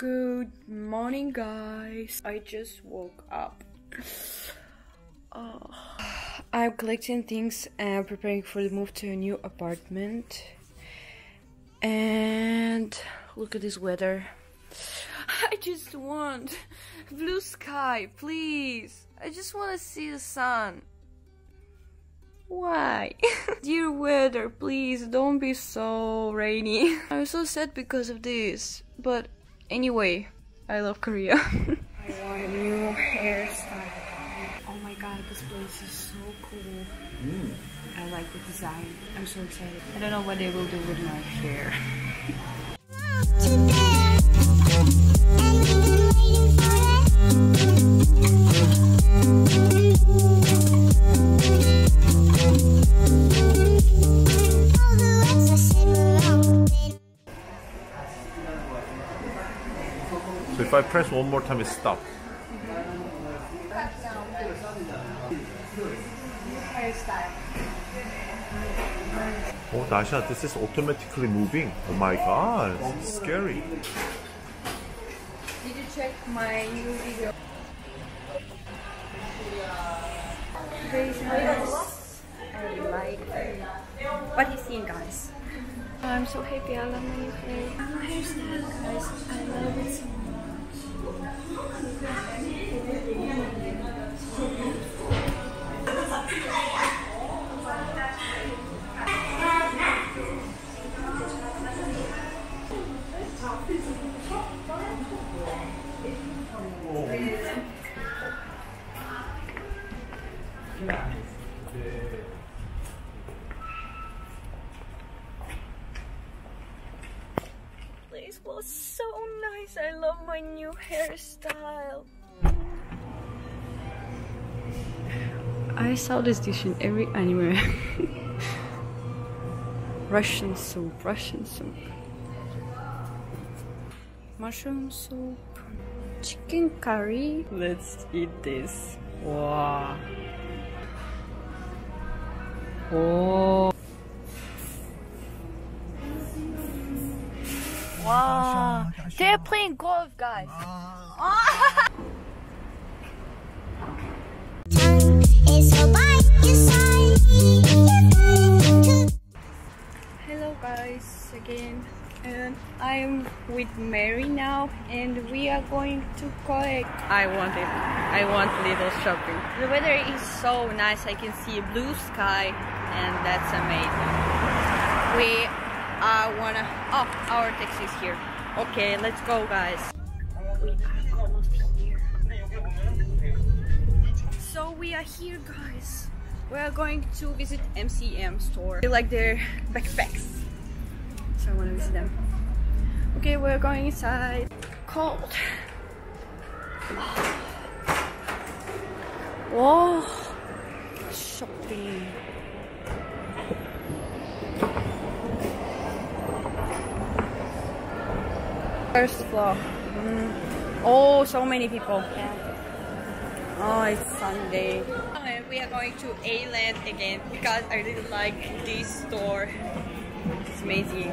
Good morning, guys. I just woke up. Oh. I'm collecting things and preparing for the move to a new apartment. And look at this weather. I just want blue sky, please. I just want to see the sun. Why? Dear weather, please don't be so rainy. I'm so sad because of this. But anyway, I love Korea. I want a new hairstyle. Oh my god, this place is so cool. Mm. I like the design. I'm so excited. I don't know what they will do with my hair. So if I press one more time, it stops. Oh, Dasha, this is automatically moving. Oh my god, it's scary. Did you check my new video? Very. I like it. What do you think, guys? I'm so happy. I love my new hair. My hairstyle, guys. I love it so This was so nice. I love my new hairstyle. I saw this dish in every anime. Russian soup, Russian soup. Mushroom soup, chicken curry. Let's eat this. Wow. Oh. Wow. They're playing golf, guys. Hello guys again. And I'm with Mary now and we are going to collect. I want it. I want little shopping. The weather is so nice. I can see a blue sky and that's amazing. We are wanna oh our taxi is here okay let's go guys we are almost here so we are here guys we are going to visit MCM store. I like their backpacks. So I want to visit them. Okay, we're going inside. Cold. Whoa. Shopping. First floor. Mm. Oh, so many people. Oh, it's Sunday. And we are going to A-Land again because I really like this store. It's amazing.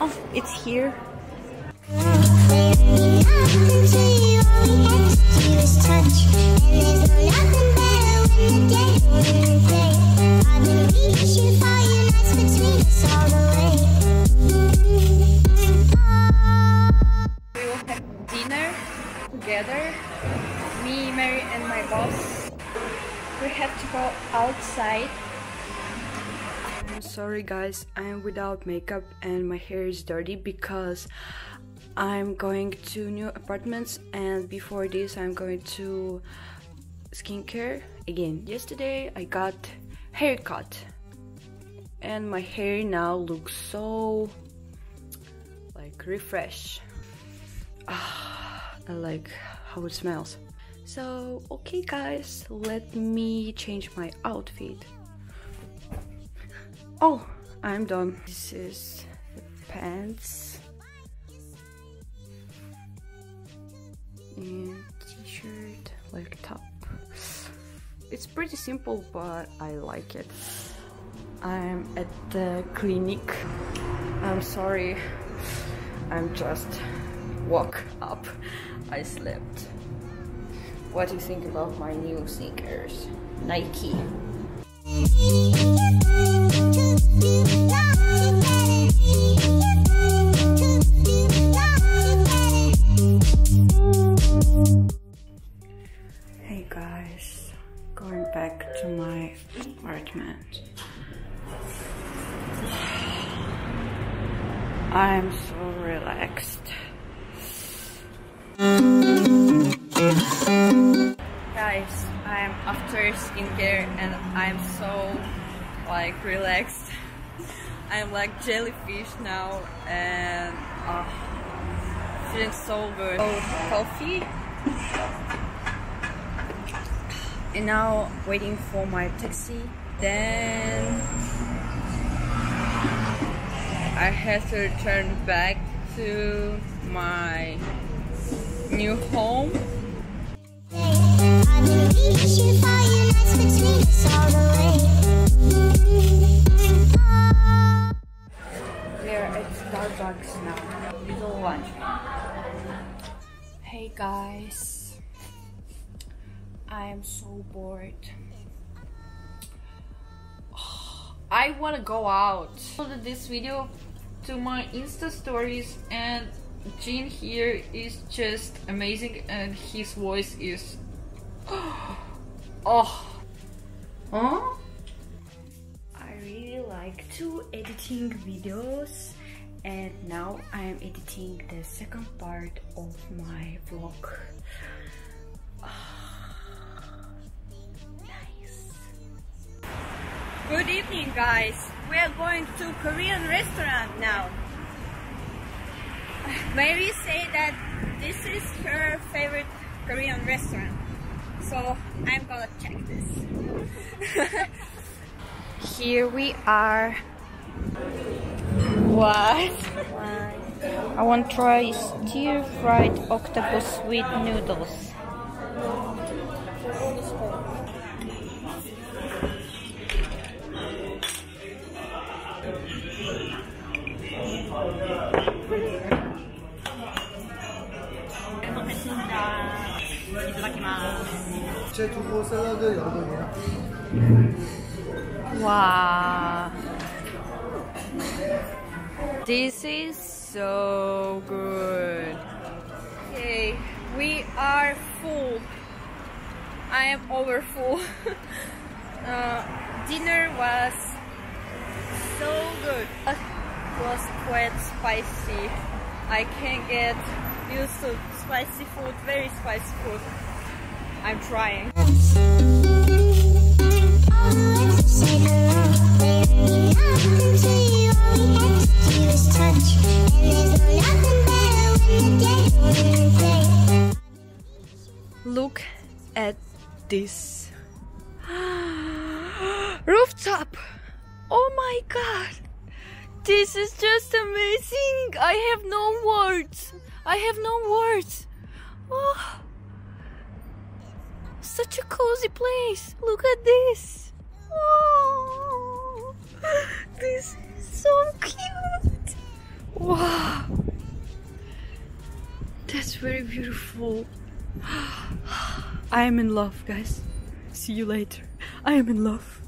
Oh, it's here. Together. Me, Mary, and my boss. We have to go outside. I'm sorry, guys. I'm without makeup and my hair is dirty because I'm going to new apartments and before this I'm going to skincare again. Yesterday I got haircut and my hair now looks so like refresh. Ah, I like how it smells. So, okay guys, let me change my outfit. Oh, I'm done. This is the pants and t-shirt like top. It's pretty simple, but I like it. I'm at the clinic. I'm sorry. I'm just woke up. I slept. What do you think about my new sneakers? Nike. I'm so relaxed. Guys, I'm after skincare and I'm so like relaxed. I'm like jellyfish now and uh, feeling so good. Oh, coffee. And now waiting for my taxi. Then I have to return back to my new home. We're at Starbucks now. Little one. Hey guys. I am so bored. I wanna go out. Uploaded this video to my Insta stories and Jin here is just amazing and his voice is oh huh? I really like to editing videos and now I am editing the second part of my vlog good evening guys we are going to Korean restaurant now Mary say that this is her favorite Korean restaurant. So I'm gonna check this. Here we are. What? I want to try stir fried octopus with noodles. 제 두부 샐러드 여러분이요. Wow. This is so good. Okay, we are full. I am over full. uh, dinner was so good. It was quite spicy. I can't get used to spicy food, very spicy food. I'm trying. Look at this rooftop. Oh my god. This is just amazing. I have no words. I have no words. Oh, such a cozy place. Look at this. Oh, this is so cute. Wow. That's very beautiful. I am in love, guys. See you later. I am in love.